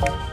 Bye.